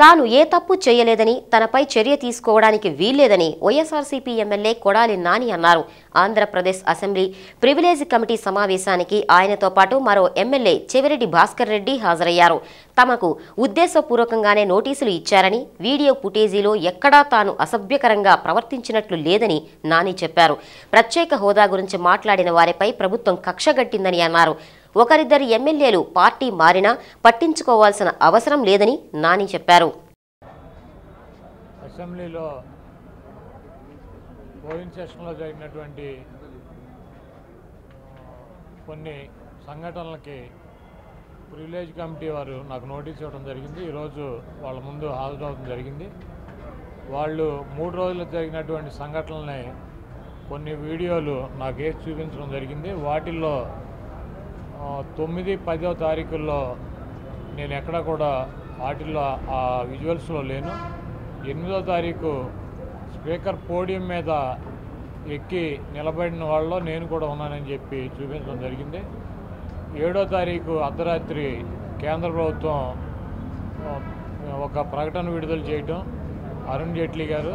తాను ఏ తప్పు చేయలేదని తనపై చర్య తీసుకోవడానికి వీల్లేదని వైఎస్ఆర్సీపీ ఎమ్మెల్యే కొడాలి నాని అన్నారు. ఆంధ్రప్రదేశ్ అసెంబ్లీ ప్రివిలేజ్ కమిటీ సమావేశానికి ఆయనతో పాటు మరో ఎమ్మెల్యే చెవిరెడ్డి భాస్కర్ రెడ్డి హాజరయ్యారు. తమకు ఉద్దేశపూర్వకంగానే నోటీసులు ఇచ్చారని వీడియో ఫుటేజీలో ఎక్కడా తాను అసభ్యకరంగా ప్రవర్తించినట్లు లేదని నాని చెప్పారు. ప్రత్యేక హోదా గురించి మాట్లాడిన వారిపై ప్రభుత్వం కక్షగట్టిందని అన్నారు. ఒకరిద్దరు ఎమ్మెల్యేలు పార్టీ మారినా పట్టించుకోవాల్సిన అవసరం లేదని నాని చెప్పారు. అసెంబ్లీలో పోలింగ్ సెషన్లో జరిగినటువంటి కొన్ని సంఘటనలకి ప్రివిలేజ్ కమిటీ వారు నాకు నోటీస్ ఇవ్వడం జరిగింది. ఈరోజు వాళ్ళ ముందు హాజరవడం జరిగింది. వాళ్ళు మూడు రోజులు జరిగినటువంటి సంఘటనలని కొన్ని వీడియోలు నాకు వేసి చూపించడం జరిగింది. వాటిల్లో తొమ్మిది పదో తారీఖుల్లో నేను ఎక్కడ కూడా వాటిల్లో ఆ విజువల్స్లో లేను. ఎనిమిదో తారీఖు స్పీకర్ పోడియం మీద ఎక్కి నిలబడిన వాళ్ళలో నేను కూడా ఉన్నానని చెప్పి చూపించడం జరిగింది. ఏడో తారీఖు అర్ధరాత్రి కేంద్ర ప్రభుత్వం ఒక ప్రకటన విడుదల చేయటం. అరుణ్ జైట్లీ గారు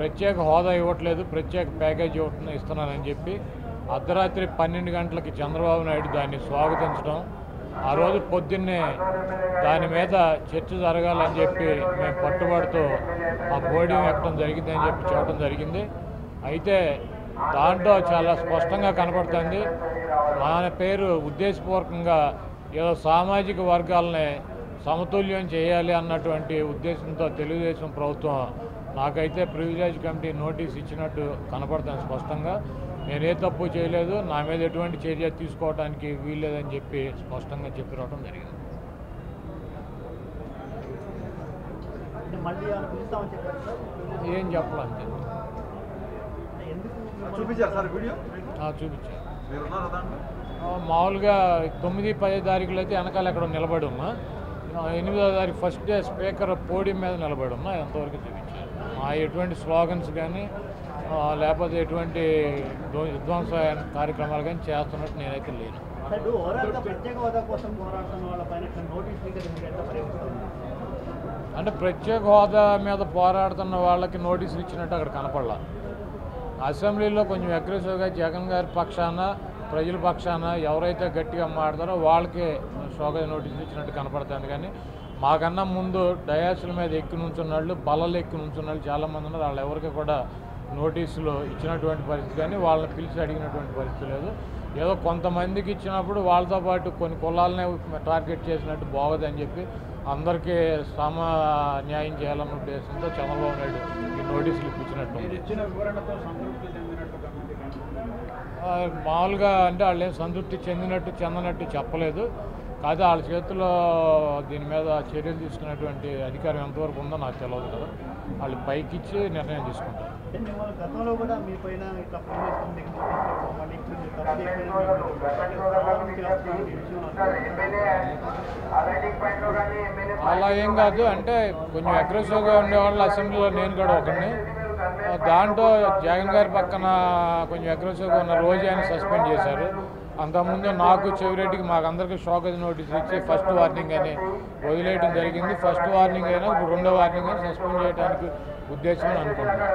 ప్రత్యేక హోదా ఇవ్వట్లేదు ప్రత్యేక ప్యాకేజ్ ఇవ్వటం ఇస్తున్నానని చెప్పి అర్ధరాత్రి పన్నెండు గంటలకి చంద్రబాబు నాయుడు దాన్ని స్వాగతించడం ఆ రోజు పొద్దున్నే దాని మీద చర్చ జరగాలని చెప్పి మేము పట్టుబడితో ఆ పోడియం ఎక్కడం జరిగిందని చెప్పి చూడటం జరిగింది. అయితే దాంట్లో చాలా స్పష్టంగా కనపడుతుంది. మన పేరు ఉద్దేశపూర్వకంగా ఏదో సామాజిక వర్గాలని సమతుల్యం చేయాలి అన్నటువంటి ఉద్దేశంతో తెలుగుదేశం ప్రభుత్వం నాకైతే ప్రివిలేజ్ కమిటీ నోటీస్ ఇచ్చినట్టు కనపడుతుంది స్పష్టంగా. నేను ఏ తప్పు చేయలేదు నా మీద ఎటువంటి చర్య తీసుకోవడానికి వీల్లేదని చెప్పి స్పష్టంగా చెప్పి రావడం జరిగింది. ఏం మిమ్మల్ని- చూపించారు సార్ వీడియో? ఆ, చూపించాను మీరు ఉన్నారా దాంట్లో? ఆ, మామూలుగా తొమ్మిది పది తారీఖులు అయితే వెనకాల ఎక్కడ నిలబడమ్మా. ఎనిమిదో తారీఖు ఫస్ట్ డే స్పీకర్ పోడియం మీద నిలబడమ్మా ఎంతవరకు చూపించాను ఆ ఎటువంటి స్లోగన్స్ కానీ లేకపోతే ఎటువంటి ధ్వ- విధ్వంస కార్యక్రమాలు కానీ చేస్తున్నట్టు నేనైతే లేను. అంటే ప్రత్యేక హోదా మీద పోరాడుతున్న వాళ్ళకి నోటీసులు ఇచ్చినట్టు అక్కడ కనపడలా. అసెంబ్లీలో కొంచెం అగ్రెసివ్గా జగన్ గారి పక్షాన ప్రజల పక్షాన ఎవరైతే గట్టిగా మాట్లాడతారో వాళ్ళకి షోగా నోటీసులు ఇచ్చినట్టు కనపడుతుంది. కానీ మాకన్నా ముందు డయాసుల మీద ఎక్కి నుంచున్న వాళ్ళు బల్లలు ఎక్కి నుంచున్న వాళ్ళు చాలామంది ఉన్నారు. వాళ్ళు ఎవరికి కూడా నోటీసులు ఇచ్చినటువంటి పరిస్థితి కానీ వాళ్ళని పిలిచి అడిగినటువంటి పరిస్థితి లేదు. ఏదో కొంతమందికి ఇచ్చినప్పుడు వాళ్ళతో పాటు కొన్ని కులాలనే టార్గెట్ చేసినట్టు బాగోదని చెప్పి అందరికీ సమ న్యాయం చేయాలన్న ఉద్దేశంతో చంద్రబాబు నాయుడు ఈ నోటీసులు ఇప్పించినట్టు మామూలుగా అంటే వాళ్ళు ఏం సంతృప్తి చెందినట్టు చెందనట్టు చెప్పలేదు. కాదు వాళ్ళ చేతిలో దీని మీద చర్యలు తీసుకున్నటువంటి అధికారం ఎంతవరకు ఉందో నాకు తెలియదు కదా. వాళ్ళు పైకిచ్చి నిర్ణయం తీసుకుంటారు. అలా ఏం కాదు అంటే కొంచెం అగ్రెసివ్గా ఉండేవాళ్ళు అసెంబ్లీలో నేను కూడా ఒకరిని దాంట్లో జగన్ గారి పక్కన కొంచెం అగ్రెసివ్గా ఉన్న రోజు ఆయన సస్పెండ్ చేశారు. అంతకుముందు నాకు చెవిరెడ్డికి మాకు అందరికీ షోకజ్ నోటీస్ ఇచ్చి ఫస్ట్ వార్నింగ్ అని వదిలేయడం జరిగింది. ఫస్ట్ వార్నింగ్ అయినా ఇప్పుడు రెండో వార్నింగ్ అని సస్పెండ్ చేయడానికి ఉద్దేశం అని అనుకుంటున్నాను?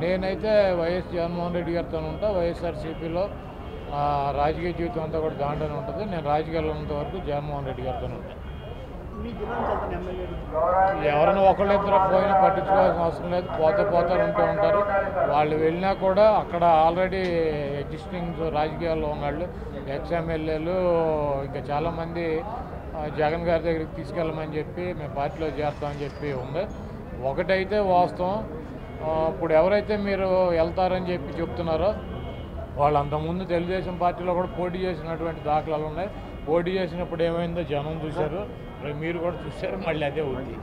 నేనైతే వైఎస్ జగన్మోహన్ రెడ్డి గారితో ఉంటా. వైఎస్ఆర్సీపీలో రాజకీయ జీవితం అంతా కూడా దాంట్లోనే ఉంటుంది. నేను రాజకీయాల్లో ఉన్నంత వరకు జగన్మోహన్ రెడ్డి గారితో ఉంటాను ఎవరైనా ఒకళ్ళు ఇద్దరు పోయినా పట్టించుకోవాల్సిన అవసరం లేదు. పోతే పోతారు ఉంటూ ఉంటారు. వాళ్ళు వెళ్ళినా కూడా అక్కడ ఆల్రెడీ ఎగ్జిస్టింగ్ రాజకీయాల్లో ఉన్నాళ్ళు ఎక్స్ ఇంకా చాలామంది జగన్ గారి దగ్గరికి తీసుకెళ్ళమని చెప్పి మేము పార్టీలో చేస్తామని చెప్పి ఉంది. ఒకటైతే వాస్తవం. ఇప్పుడు ఎవరైతే మీరు వెళ్తారని చెప్పి చెప్తున్నారో వాళ్ళు అంతకుముందు తెలుగుదేశం పార్టీలో కూడా పోటీ చేసినటువంటి దాఖలాలు ఉన్నాయి. పోటీ చేసినప్పుడు ఏమైందో జనం చూశారు. మీరు కూడా చూశారు మళ్ళీ అదే ఉంది